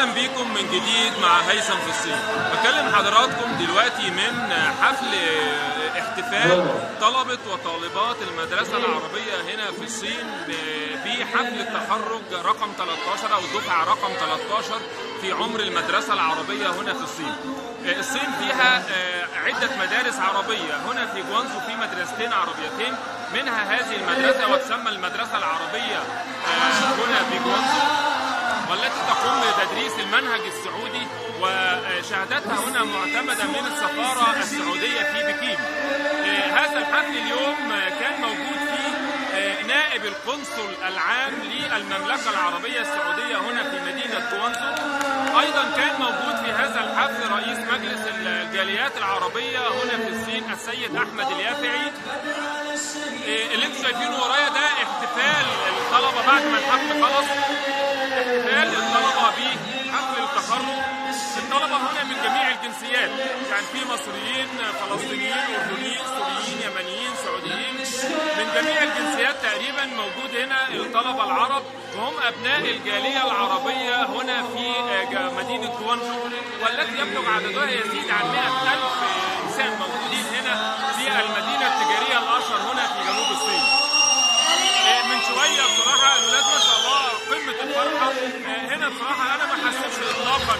أهلا بيكم من جديد مع هيثم في الصين. بكلم حضراتكم دلوقتي من حفل احتفال طلبة وطالبات المدرسة العربية هنا في الصين بحفل التخرج رقم 13 أو الدفعة رقم 13 في عمر المدرسة العربية هنا في الصين. الصين فيها عدة مدارس عربية. هنا في جوانزو في مدرستين عربيتين. منها هذه المدرسة وتسمى المدرسة العربية هنا في جوانزو والتي تقوم بتدريس المنهج السعودي وشهادتها هنا معتمدة من السفارة السعودية في بكين. هذا الحفل اليوم كان موجود فيه نائب القنصل العام للمملكة العربية السعودية هنا في مدينة جوانزو أيضا كان موجود في هذا الحفل رئيس مجلس الجاليات العربية هنا في الصين السيد أحمد اليافعي. اللي أنتم شايفينه ورايا ده احتفال الطلبة بعد ما الحفل خلص. الطلبة هنا من جميع الجنسيات. يعني في مصريين فلسطينيين أردنيين سوريين يمنيين سعوديين. من جميع الجنسيات تقريبا موجود هنا الطلبة العرب وهم أبناء الجالية العربية هنا في مدينة جوانزو والتي يبلغ عددها يزيد عن 100 ألف إنسان موجودين هنا في المدينة التجارية الأشهر هنا في جنوب الصين. من شوية بصراحة الولاد ما شاء الله قمة الفرحة. هنا بصراحة أنا ما إطلاقا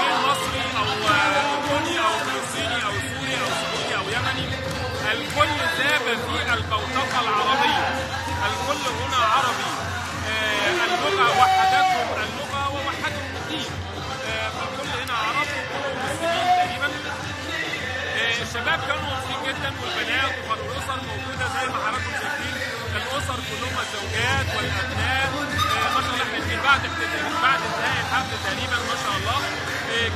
ما مصري أو أردني أو فلسطيني أو سوري أو سعودي أو يمني. الكل ذاب في البوتقة العربية. الكل هنا عربي. اللغة وحدتهم اللغة ووحدهم الدين. فالكل هنا عرب وكلهم مسلمين تقريبا. الشباب كانوا مبسوطين جدا والبنات والأسر موجودة زي ما حضراتكم شايفين. الأسر كلهم الزوجات والأبناء. بعد بعد انتهاء الحفل تقريبا ما شاء الله.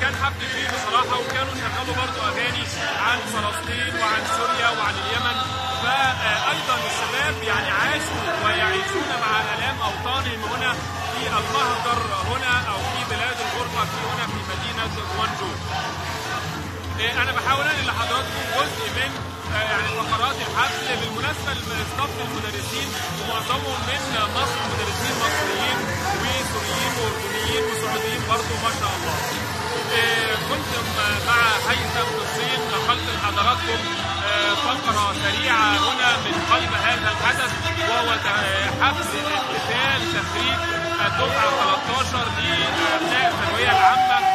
كان حفل كبير بصراحة وكانوا شغلوا برضه أغاني عن فلسطين وعن سوريا وعن اليمن. فايضا الشباب يعني عاشوا ويعيشون مع آلام أوطانهم هنا في المهجر هنا أو في بلاد الغربة في هنا في مدينة جوانجو. أنا بحاول أنقل لحضراتكم جزء من يعني فقرات الحفل بالمناسبة لصف المدرسين ومعظمهم من مصر مدرسين مصريين وسوريين وأردنيين وسعوديين برضه ما شاء الله. كنت مع هيثم الصين نقلت لحضراتكم فقرة سريعة هنا من قلب هذا الحدث وهو حفل احتفال تخريج الدفعة 13 لأبناء الثانوية العامة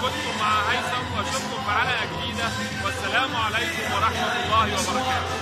الصين كنت مع هيثم واشوفكم في حلقه جديده والسلام عليكم ورحمة الله وبركاته.